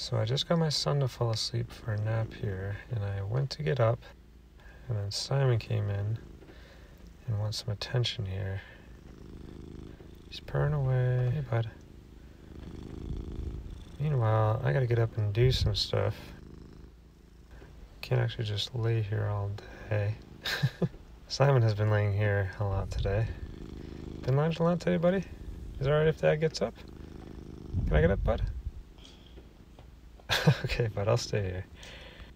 So I just got my son to fall asleep for a nap here, and I went to get up, and then Simon came in and wants some attention here. He's purring away. Hey, bud. Meanwhile, I gotta get up and do some stuff. Can't actually just lay here all day. Simon has been laying here a lot today. Been lounging a lot today, buddy? Is it alright if Dad gets up? Can I get up, bud? okay, but I'll stay here.